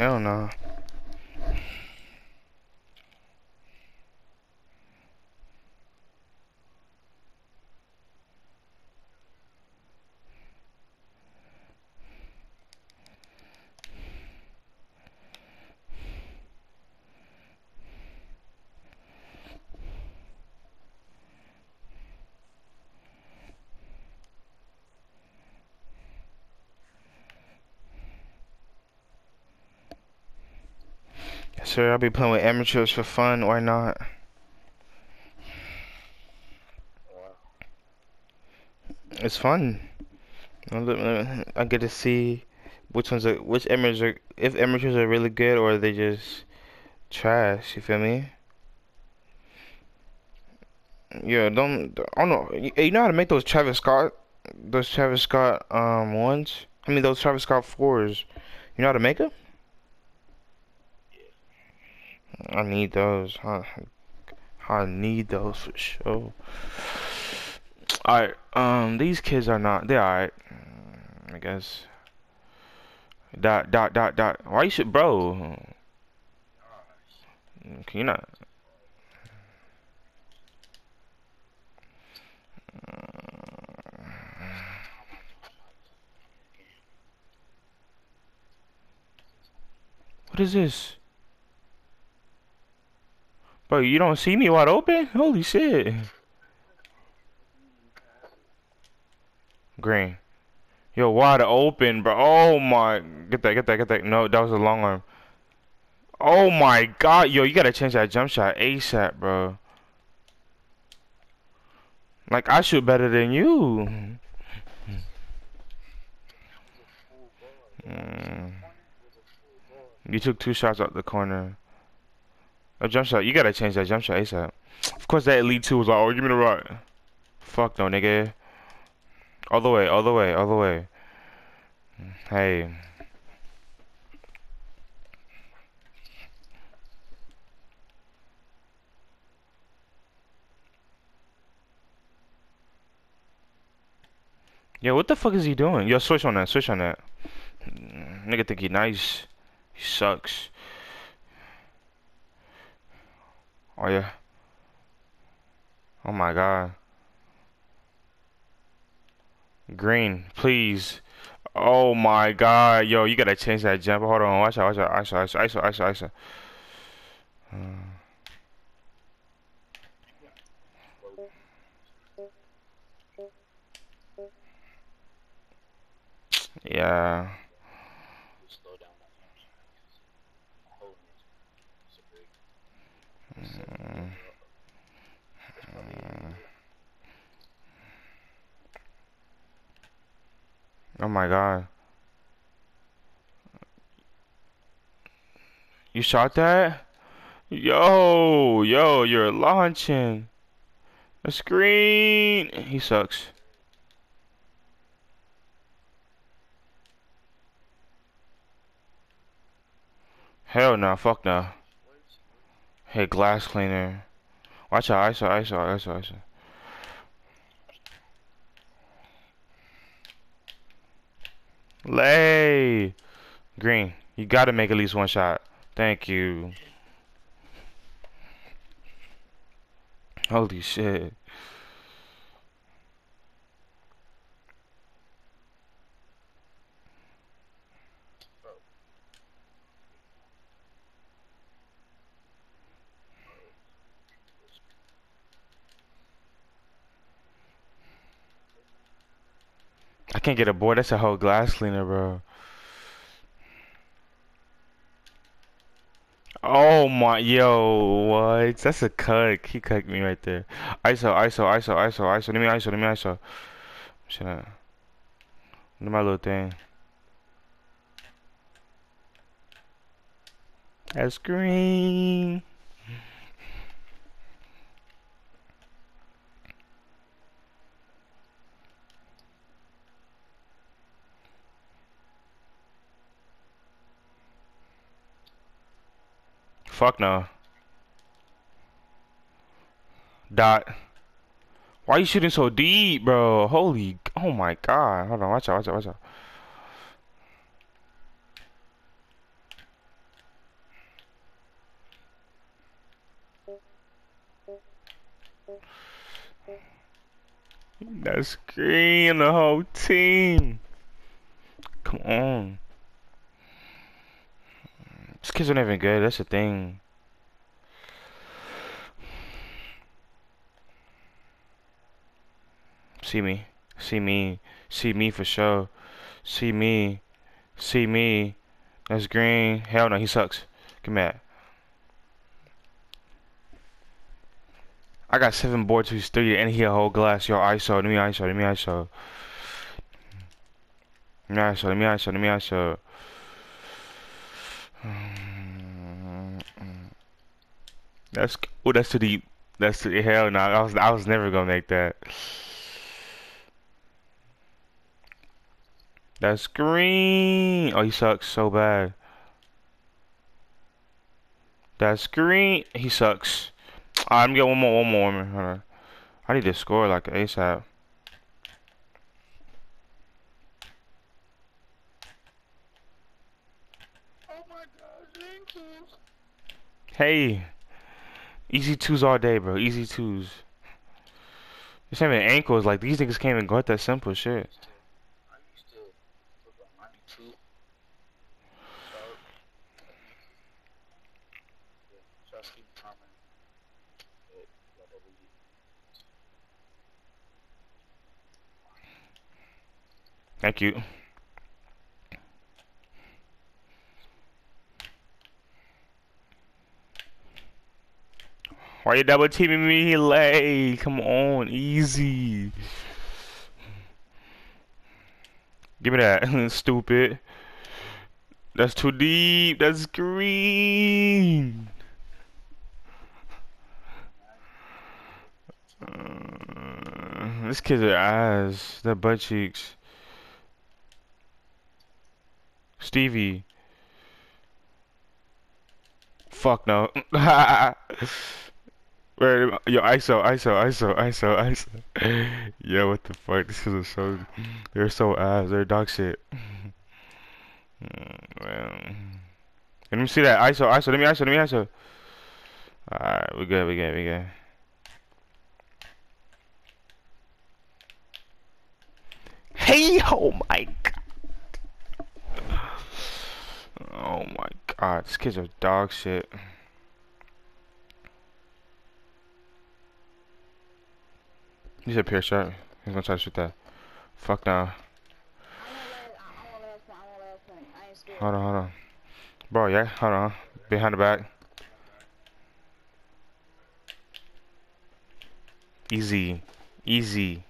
Hell no. Sir, I'll be playing with amateurs for fun. Why not? It's fun. I get to see which ones are which amateurs are if amateurs are really good or they just trash. You feel me? Yeah, don't. I don't know. You, you know how to make those Travis Scott, those Travis Scott um ones. I mean those Travis Scott fours. You know how to make them? I need those. I, I need those for sure. Alright, um, these kids are not, they're alright. I guess. Dot, dot, dot, dot. Why you should, bro? Can you not? What is this? Bro, you don't see me wide open? Holy shit. Green. Yo, wide open, bro. Oh my. Get that, get that, get that. No, that was a long arm. Oh my god. Yo, you gotta change that jump shot ASAP, bro. Like, I shoot better than you. Mm. You took two shots out the corner. A jump shot. You gotta change that jump shot ASAP. Of course, that elite two was like, oh, give me the rock. Fuck no, nigga. All the way, all the way, all the way. Hey. Yo, what the fuck is he doing? Yo, switch on that, switch on that. Nigga think he nice. He sucks. Oh yeah. Oh my god. Green, please. Oh my god. Yo, you gotta change that jump. Hold on. Watch out, watch out. ISO, ISO, ISO, ISO, ISO. Uh. Yeah. Oh my god. You shot that? Yo, yo, you're launching. A screen. He sucks. Hell no, fuck no. Hey, glass cleaner. Watch out, ISO, ISO, ISO, ISO. Lay! Green, you gotta make at least one shot. Thank you. Holy shit. I can't get a board. That's a whole glass cleaner, bro. Oh my, yo, what? That's a cut. He cut me right there. ISO, ISO, ISO, ISO, ISO. Let me ISO, let me ISO. Shut up. Do my little thing. That's green. Fuck no. Dot. Why you shooting so deep, bro? Holy. Oh my god. Hold on. Watch out. Watch out. Watch out. That's green, the whole team. Come on. These kids aren't even good, that's the thing. See me. See me. See me for sure. See me. See me. That's green. Hell no, he sucks. Get mad. I got seven boards, he's three, and he a whole glass. Yo, ISO, let me ISO, let me ISO. Let me ISO, let me ISO, let me ISO. That's oh, that's too deep. That's too hell no. I was I was never gonna make that. That's green. Oh, he sucks so bad. That's green. He sucks. Right, I'm gonna get one more, one more. Hold on. I need to score like ASAP. Oh my God, Hey, easy twos all day, bro. Easy twos. Ain't even ankles. Like these niggas can't even guard that simple shit. Thank you. Why you double teaming me, Lay? Come on, easy. Give me that, stupid. That's too deep. That's green. Uh, this kid's eyes, that butt cheeks. Stevie. Fuck no. Where yo ISO ISO ISO ISO ISO. yo, what the fuck? This is so. They're so ass. They're dog shit. Well, let me see that ISO ISO. Let me ISO. Let me ISO. Alright, we good. We good. We good. Hey, oh my god. Oh my god, these kids are dog shit. He's a pure shot. He's gonna try to shoot that. Fuck now. Hold on, hold on. Bro, yeah, hold on. Behind the back. Easy. Easy.